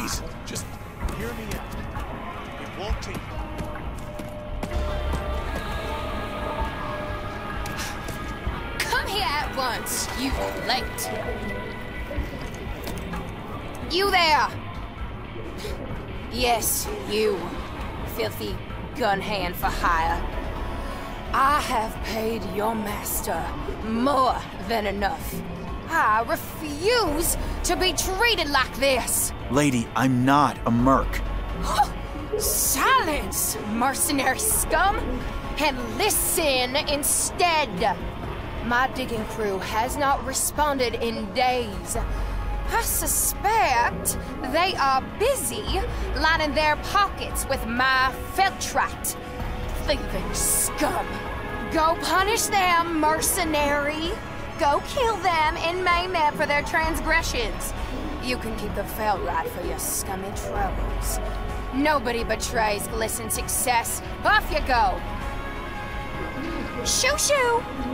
Please, just hear me out. It won't Come here at once, you late. You there! Yes, you, filthy gun hand for hire. I have paid your master more than enough. I refuse to be treated like this. Lady, I'm not a merc. Silence, mercenary scum, and listen instead. My digging crew has not responded in days. I suspect they are busy lining their pockets with my feltrite. Thieving scum. Go punish them, mercenary. Go kill them and maim for their transgressions. You can keep the feltrite for your scummy troubles. Nobody betrays Glisten success. Off you go. Shoo shoo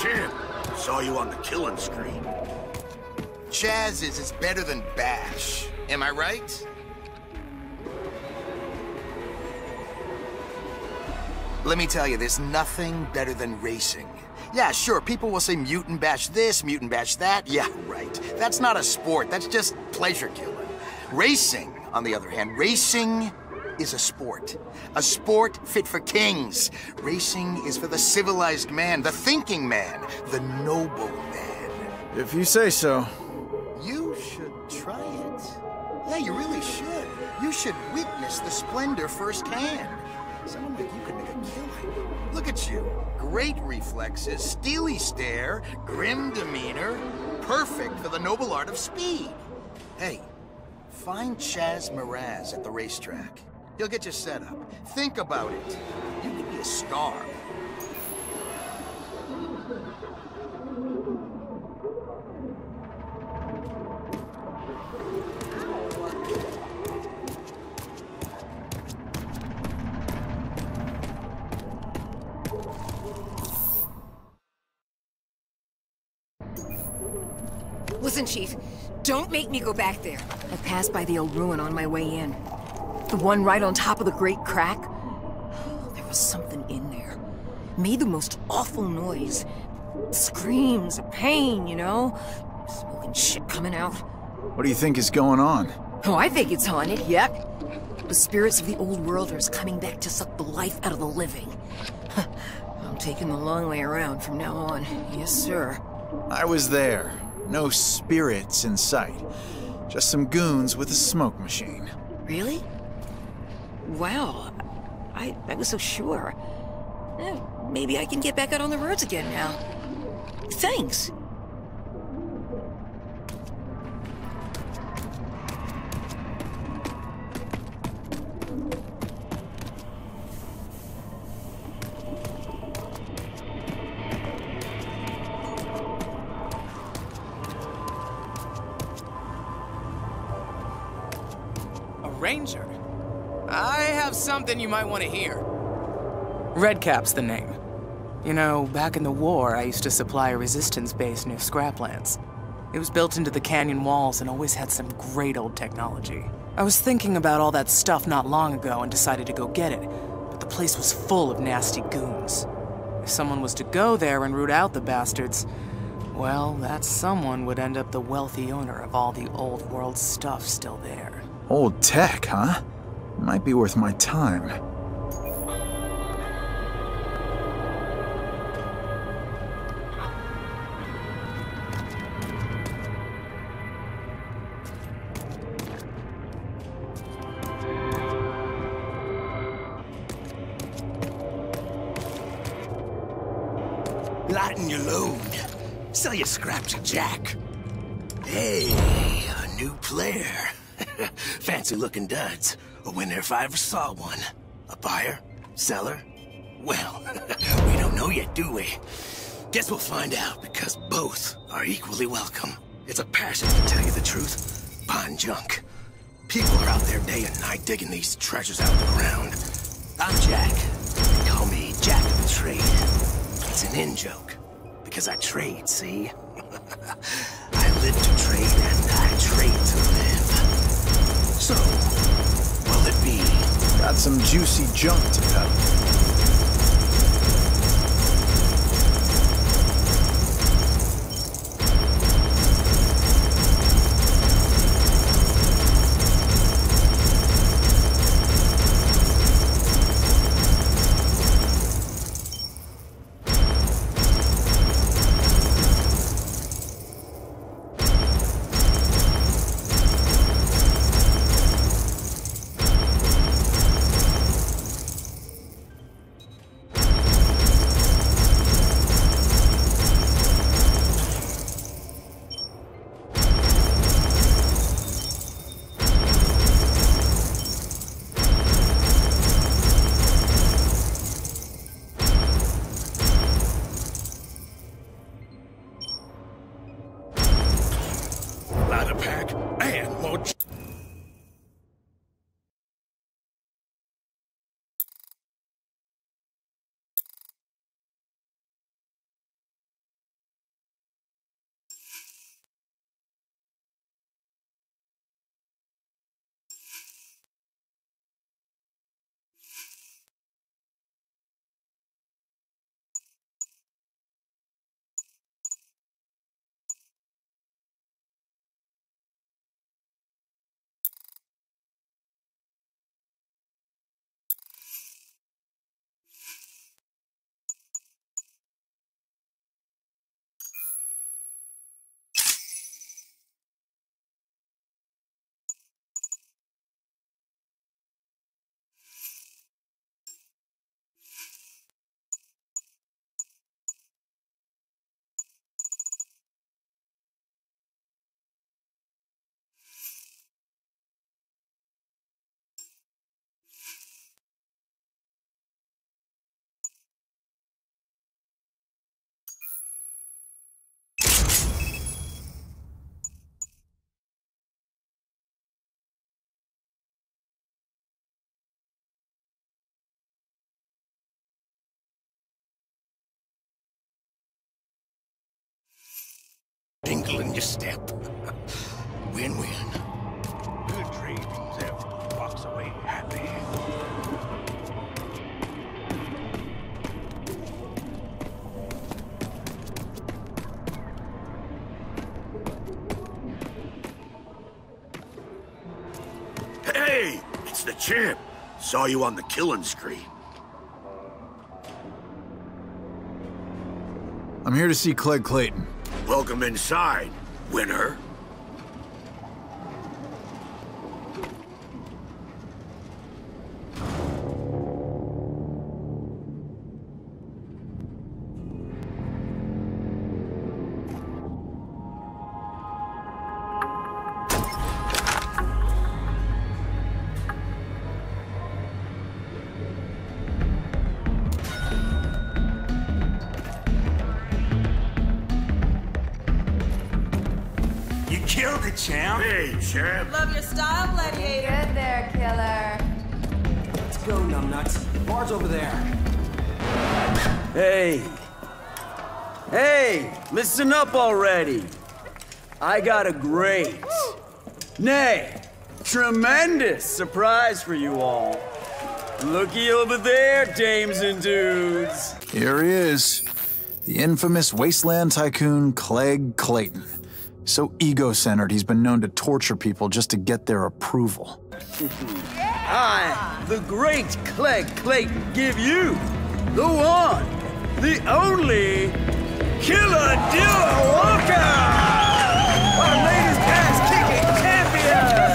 champ. Saw you on the killing screen. Chaz is is better than Bash. Am I right? Let me tell you, there's nothing better than racing. Yeah, sure, people will say mutant bash this, mutant bash that. Yeah, right. That's not a sport, that's just pleasure killing. Racing, on the other hand, racing is a sport. A sport fit for kings. Racing is for the civilized man, the thinking man, the noble man. If you say so. You should try it. Yeah, you really should. You should witness the splendor firsthand. Someone like you could make a killing. Look at you. Great reflexes, steely stare, grim demeanor. Perfect for the noble art of speed. Hey, find Chaz Miraz at the racetrack. He'll get you set up. Think about it. You could be a star. Listen, Chief, don't make me go back there. I passed by the old ruin on my way in. The one right on top of the Great Crack. Oh, there was something in there. Made the most awful noise. Screams of pain, you know? Smoke and shit coming out. What do you think is going on? Oh, I think it's haunted, yep. The spirits of the old worlders coming back to suck the life out of the living. I'm taking the long way around from now on. Yes, sir. I was there. No spirits in sight. Just some goons with a smoke machine. Really? Wow. I, I was so sure. Eh, maybe I can get back out on the roads again now. Thanks. A ranger? I have something you might want to hear. Redcap's the name. You know, back in the war, I used to supply a resistance base near Scraplands. It was built into the canyon walls and always had some great old technology. I was thinking about all that stuff not long ago and decided to go get it, but the place was full of nasty goons. If someone was to go there and root out the bastards, well, that someone would end up the wealthy owner of all the old world stuff still there. Old tech, huh? Might be worth my time. Lighten your load. Sell your scrap to Jack. Hey, a new player. Fancy looking duds. A winner if I ever saw one. A buyer? Seller? Well, we don't know yet, do we? Guess we'll find out because both are equally welcome. It's a passion to tell you the truth. buying junk. People are out there day and night digging these treasures out of the ground. I'm Jack. They call me Jack of the Trade. It's an in-joke, because I trade, see? I live to trade and I trade to Got some juicy junk to peddle. Jingle in your step. Win-win. Good trade means everyone walks away happy. Hey, it's the champ. Saw you on the killing spree. I'm here to see Clegg Clayton. Welcome inside, winner. Champ. Hey, champ. Love your style, Gladiator. Good there, killer. Let's go, numbnuts. Bar's over there. Hey. Hey, listen up already. I got a great, nay, tremendous surprise for you all. Looky over there, dames and dudes. Here he is. The infamous wasteland tycoon Clegg Clayton. So ego-centered, he's been known to torture people just to get their approval. I, the great Clegg Clayton, give you the one, the only Killer Dilla Walker! Our latest ass-kicking champion!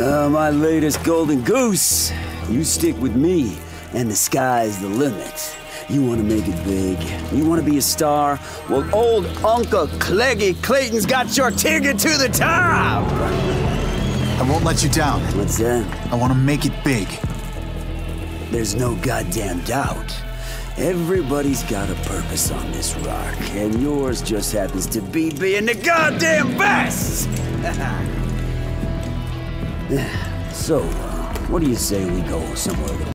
Uh, my latest golden goose. You stick with me, and the sky's the limit. You want to make it big? You want to be a star? Well, old Uncle Cleggy Clayton's got your ticket to the top! I won't let you down. What's that? I want to make it big. There's no goddamn doubt. Everybody's got a purpose on this rock, and yours just happens to be being the goddamn best! so, uh, what do you say we go somewhere